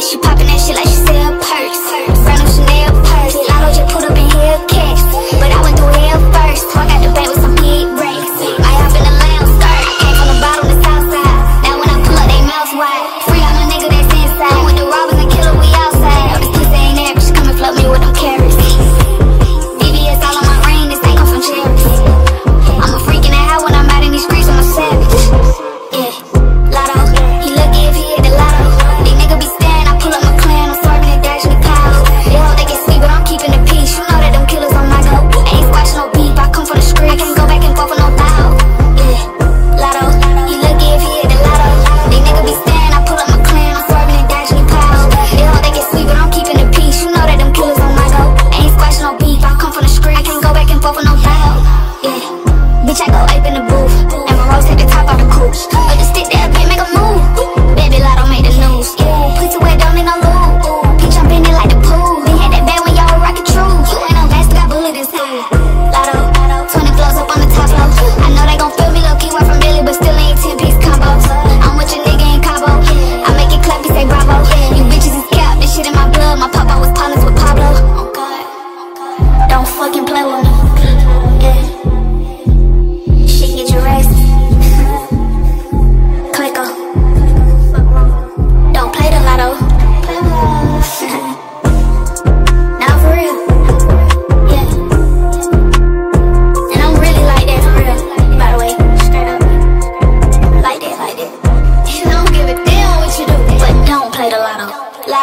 She poppin' that shit check a wipe in the booth.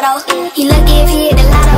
lotto. He lucky if he hit the lotto.